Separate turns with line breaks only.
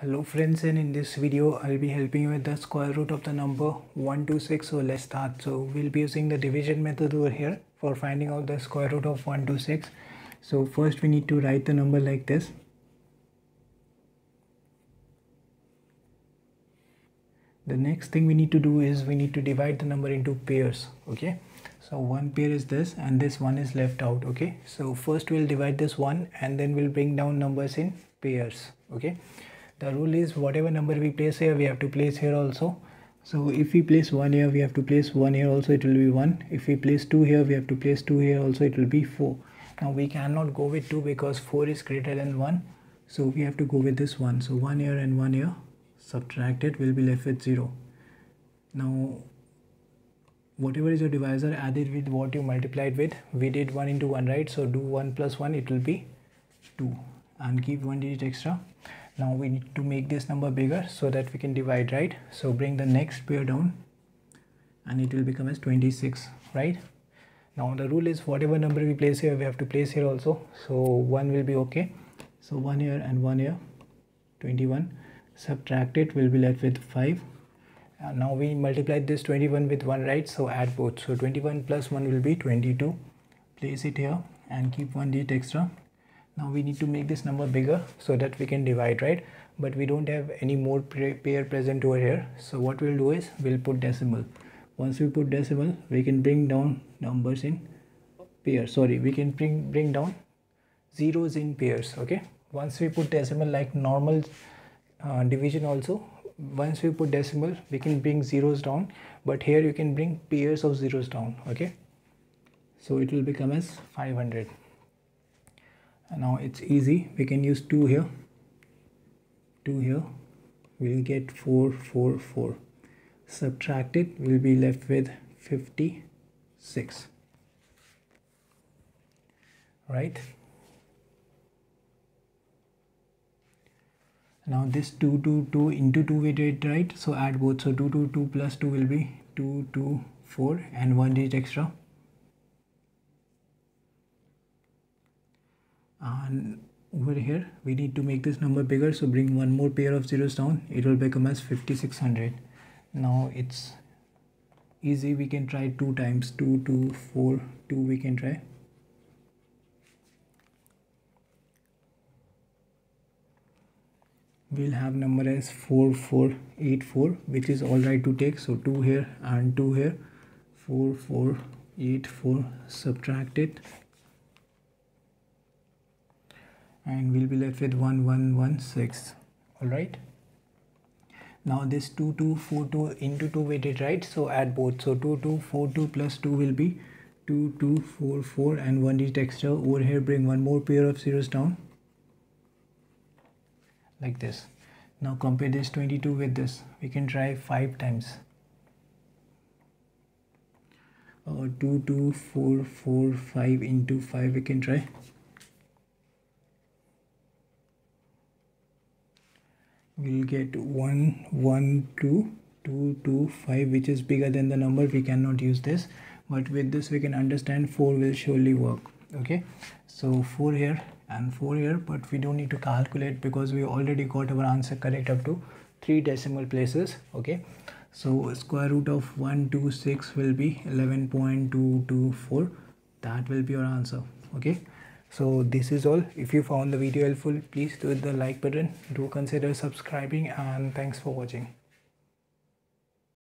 Hello friends and in this video I'll be helping you with the square root of the number 126 so let's start. So we'll be using the division method over here for finding out the square root of 126. So first we need to write the number like this. The next thing we need to do is we need to divide the number into pairs okay. So one pair is this and this one is left out okay. So first we'll divide this one and then we'll bring down numbers in pairs okay the rule is whatever number we place here we have to place here also. So if we place 1 here we have to place 1 here also it will be 1 if we place 2 here we have to place 2 here also it will be 4 now we cannot go with 2 because 4 is greater than 1 so we have to go with this one. So 1 here and 1 here subtracted will be left with 0 now whatever is your divisor added with what you multiplied with. We did 1 into 1 right? So do 1 plus 1 it will be 2 and keep one digit extra now we need to make this number bigger so that we can divide right? So bring the next pair down and it will become as 26 right? Now the rule is whatever number we place here we have to place here also. So one will be okay. So one here and one here 21 subtract it will be left with 5 and now we multiply this 21 with 1 right? So add both. So 21 plus 1 will be 22 place it here and keep one digit extra now we need to make this number bigger so that we can divide right? But we don't have any more pair present over here. So what we'll do is we'll put decimal. Once we put decimal we can bring down numbers in pairs. Sorry we can bring bring down zeros in pairs okay? Once we put decimal like normal uh, division also once we put decimal we can bring zeros down. But here you can bring pairs of zeros down okay? So it will become as 500 now it's easy. We can use 2 here. 2 here. We'll get 4 4 4 subtract it. We'll be left with 56 right? Now this 2 2 2 into 2 we did right? So add both. So 2 2 2 plus 2 will be 2 2 4 and 1 digit extra and over here we need to make this number bigger. So bring one more pair of zeros down. It will become as 5600 now it's easy. We can try two times 2 2 4 2 we can try. We'll have number as 4484 which is all right to take. So 2 here and 2 here. 4484 subtract it and we'll be left with 1116 all right? Now this 2242 into 2 we did right? So add both. So 2242 plus 2 will be 2244 and 1 digit extra over here bring one more pair of zeros down. Like this. Now compare this 22 with this. We can try 5 times. Uh, 22445 into 5 we can try we'll get 1 1 2 2 2 5 which is bigger than the number. We cannot use this but with this we can understand 4 will surely work okay? So 4 here and 4 here but we don't need to calculate because we already got our answer correct up to 3 decimal places okay? So square root of 126 will be 11.224 that will be your answer okay so this is all. If you found the video helpful please do the like button. Do consider subscribing and thanks for watching